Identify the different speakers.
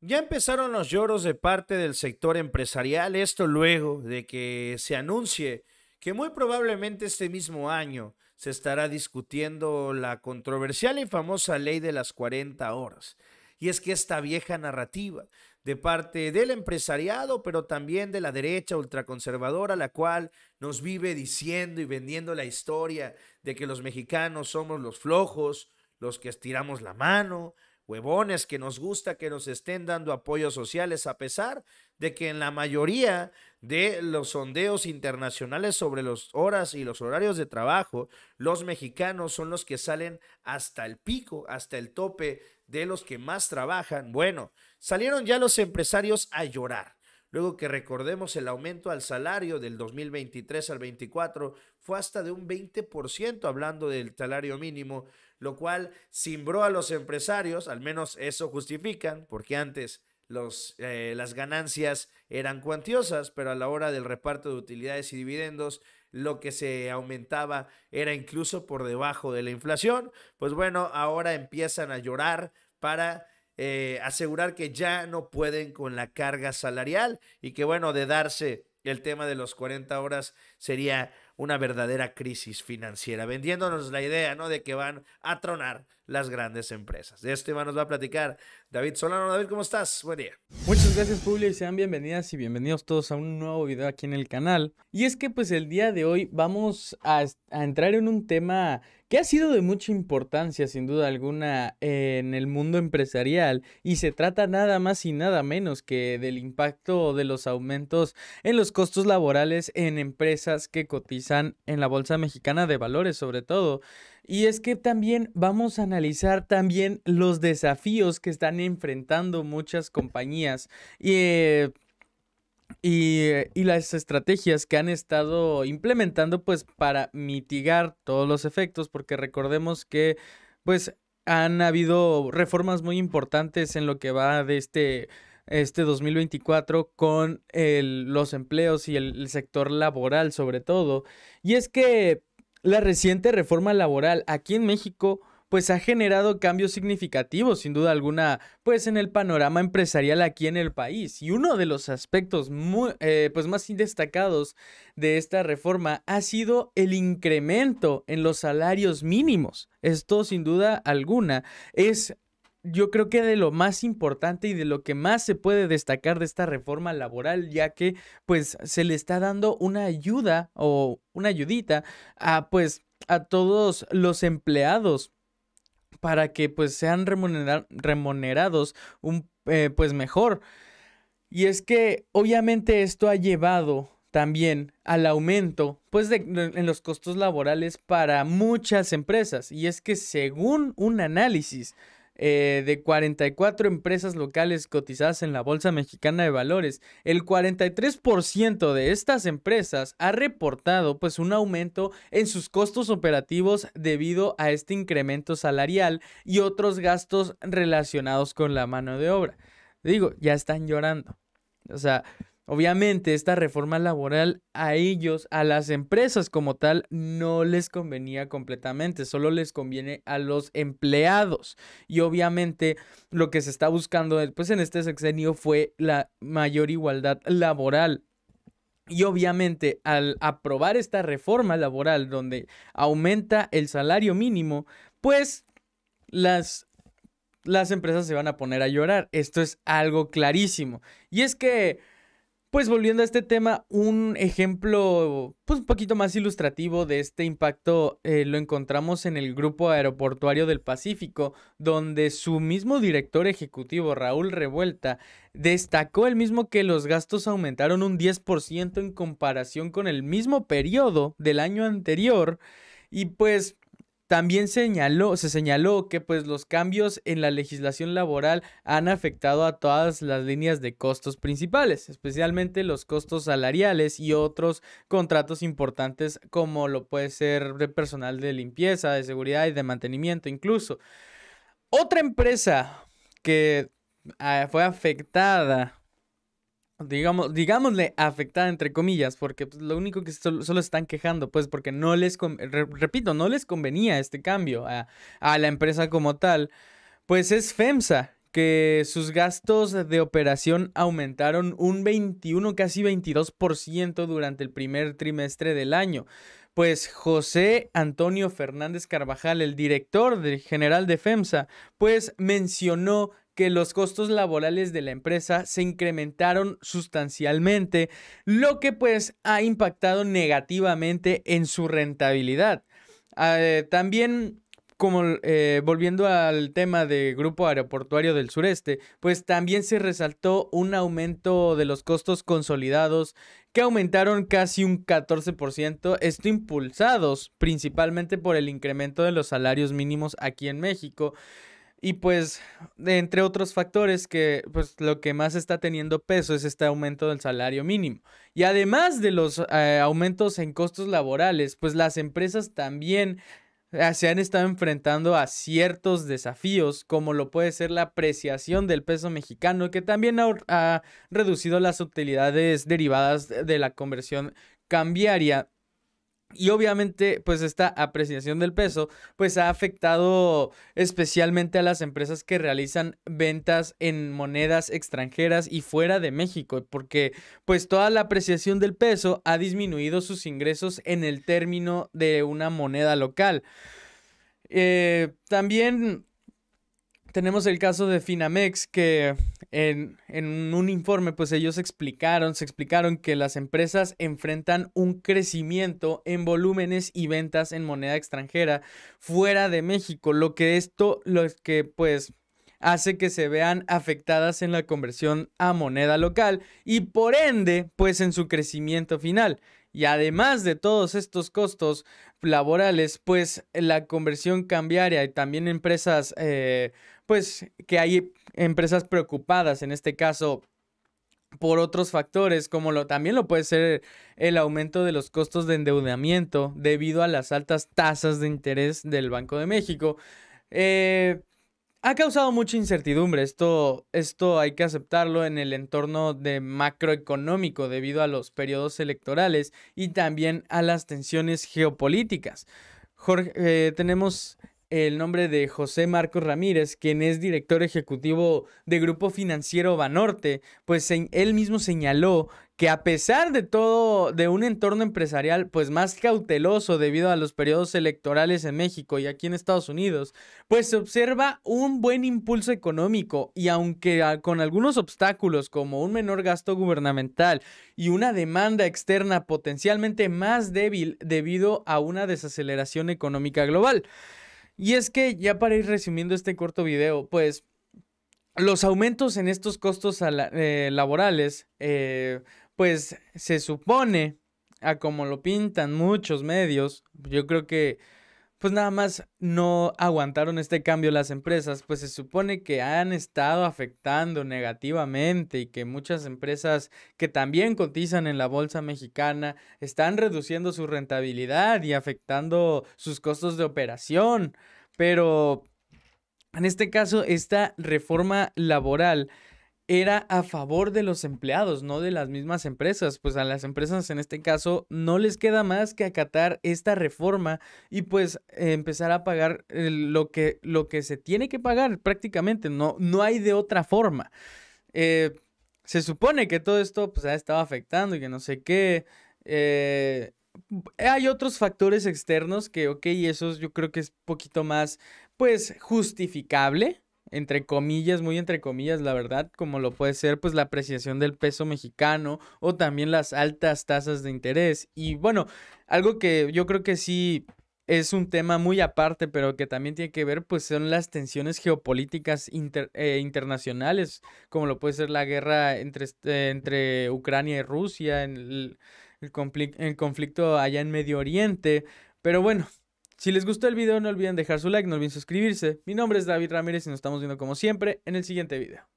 Speaker 1: Ya empezaron los lloros de parte del sector empresarial, esto luego de que se anuncie que muy probablemente este mismo año se estará discutiendo la controversial y famosa ley de las 40 horas. Y es que esta vieja narrativa de parte del empresariado, pero también de la derecha ultraconservadora, la cual nos vive diciendo y vendiendo la historia de que los mexicanos somos los flojos, los que estiramos la mano, huevones que nos gusta que nos estén dando apoyos sociales a pesar de que en la mayoría de los sondeos internacionales sobre las horas y los horarios de trabajo, los mexicanos son los que salen hasta el pico, hasta el tope de los que más trabajan. Bueno, salieron ya los empresarios a llorar. Luego que recordemos el aumento al salario del 2023 al 24 fue hasta de un 20% hablando del salario mínimo, lo cual cimbró a los empresarios, al menos eso justifican, porque antes los, eh, las ganancias eran cuantiosas, pero a la hora del reparto de utilidades y dividendos, lo que se aumentaba era incluso por debajo de la inflación. Pues bueno, ahora empiezan a llorar para eh, asegurar que ya no pueden con la carga salarial y que bueno, de darse el tema de los 40 horas sería una verdadera crisis financiera, vendiéndonos la idea, ¿no? De que van a tronar las grandes empresas. De este tema nos va a platicar David Solano. David, ¿cómo estás? Buen día.
Speaker 2: Muchas gracias, Publio, y sean bienvenidas y bienvenidos todos a un nuevo video aquí en el canal. Y es que pues el día de hoy vamos a entrar en un tema que ha sido de mucha importancia, sin duda alguna, en el mundo empresarial, y se trata nada más y nada menos que del impacto de los aumentos en los costos laborales en empresas que cotizan en la Bolsa Mexicana de Valores, sobre todo. Y es que también vamos a analizar también los desafíos que están enfrentando muchas compañías. Y eh, y, las estrategias que han estado implementando pues para mitigar todos los efectos porque recordemos que pues han habido reformas muy importantes en lo que va de este este 2024 con los empleos y el sector laboral sobre todo y es que la reciente reforma laboral aquí en México pues ha generado cambios significativos, sin duda alguna, pues en el panorama empresarial aquí en el país. Y uno de los aspectos eh, pues más destacados de esta reforma ha sido el incremento en los salarios mínimos. Esto, sin duda alguna, es yo creo que de lo más importante y de lo que más se puede destacar de esta reforma laboral, ya que pues se le está dando una ayuda o una ayudita a pues a todos los empleados para que pues sean remunerados un, eh, pues mejor. Y es que obviamente esto ha llevado también al aumento pues de, en los costos laborales para muchas empresas. Y es que según un análisis eh, de 44 empresas locales cotizadas en la Bolsa Mexicana de Valores, el 43% de estas empresas ha reportado pues un aumento en sus costos operativos debido a este incremento salarial y otros gastos relacionados con la mano de obra. Digo, ya están llorando. O sea, Obviamente, esta reforma laboral a ellos, a las empresas como tal, no les convenía completamente, solo les conviene a los empleados. Y obviamente, lo que se está buscando pues, en este sexenio fue la mayor igualdad laboral. Y obviamente, al aprobar esta reforma laboral donde aumenta el salario mínimo, pues las las empresas se van a poner a llorar. Esto es algo clarísimo. Y es que pues volviendo a este tema, un ejemplo pues un poquito más ilustrativo de este impacto eh, lo encontramos en el Grupo Aeroportuario del Pacífico, donde su mismo director ejecutivo, Raúl Revuelta, destacó el mismo que los gastos aumentaron un 10% en comparación con el mismo periodo del año anterior. Y pues también señaló, se señaló que pues los cambios en la legislación laboral han afectado a todas las líneas de costos principales, especialmente los costos salariales y otros contratos importantes como lo puede ser de personal de limpieza, de seguridad y de mantenimiento incluso. Otra empresa que ah, fue afectada digamos, digámosle afectada entre comillas, porque pues, lo único que solo, están quejando, pues porque no les, repito, no les convenía este cambio a, a, la empresa como tal, pues es FEMSA, que sus gastos de operación aumentaron un 21, casi 22% durante el primer trimestre del año. Pues José Antonio Fernández Carvajal, el director general de FEMSA, pues mencionó que los costos laborales de la empresa se incrementaron sustancialmente, lo que pues ha impactado negativamente en su rentabilidad. Ah, también como eh, volviendo al tema de Grupo Aeroportuario del Sureste, pues también se resaltó un aumento de los costos consolidados que aumentaron casi un 14%, esto impulsados principalmente por el incremento de los salarios mínimos aquí en México. Y pues, entre otros factores que pues lo que más está teniendo peso es este aumento del salario mínimo. Y además de los eh, aumentos en costos laborales, pues las empresas también Ah, se han estado enfrentando a ciertos desafíos, como lo puede ser la apreciación del peso mexicano, que también ha, reducido las utilidades derivadas de la conversión cambiaria. Y obviamente, pues esta apreciación del peso, pues ha afectado especialmente a las empresas que realizan ventas en monedas extranjeras y fuera de México, porque pues toda la apreciación del peso ha disminuido sus ingresos en el término de una moneda local. Eh, también tenemos el caso de Finamex, que en, un informe, pues ellos explicaron, se explicaron que las empresas enfrentan un crecimiento en volúmenes y ventas en moneda extranjera fuera de México, lo que esto, lo que pues hace que se vean afectadas en la conversión a moneda local y por ende, pues en su crecimiento final. Y además de todos estos costos laborales, pues la conversión cambiaria y también empresas, eh, pues que hay empresas preocupadas, en este caso por otros factores, como lo, también lo puede ser el aumento de los costos de endeudamiento debido a las altas tasas de interés del Banco de México. Eh, ha causado mucha incertidumbre. Esto, esto hay que aceptarlo en el entorno de macroeconómico debido a los periodos electorales y también a las tensiones geopolíticas. Jorge, eh, tenemos el nombre de José Marcos Ramírez, quien es director ejecutivo de Grupo Financiero Banorte, pues él mismo señaló que a pesar de todo, de un entorno empresarial pues más cauteloso debido a los periodos electorales en México y aquí en Estados Unidos, pues se observa un buen impulso económico y aunque con algunos obstáculos como un menor gasto gubernamental y una demanda externa potencialmente más débil debido a una desaceleración económica global. Y es que ya para ir resumiendo este corto video, pues los aumentos en estos costos eh, laborales eh, pues se supone, a como lo pintan muchos medios, yo creo que pues nada más no aguantaron este cambio las empresas, pues se supone que han estado afectando negativamente y que muchas empresas que también cotizan en la bolsa mexicana están reduciendo su rentabilidad y afectando sus costos de operación. Pero en este caso, esta reforma laboral era a favor de los empleados, no de las mismas empresas. Pues a las empresas en este caso no les queda más que acatar esta reforma y pues empezar a pagar eh, lo que, lo que se tiene que pagar prácticamente. No, no hay de otra forma. Eh, se supone que todo esto pues ha estado afectando y que no sé qué. Eh, hay otros factores externos que, ok, esos yo creo que es poquito más, pues, justificable entre comillas, muy entre comillas, la verdad, como lo puede ser pues la apreciación del peso mexicano o también las altas tasas de interés. Y bueno, algo que yo creo que sí es un tema muy aparte, pero que también tiene que ver, pues son las tensiones geopolíticas eh, internacionales, como lo puede ser la guerra entre, este, entre Ucrania y Rusia, en el, el conflicto allá en Medio Oriente. Pero bueno, si les gustó el video, no olviden dejar su like, no olviden suscribirse. Mi nombre es David Ramírez y nos estamos viendo como siempre en el siguiente video.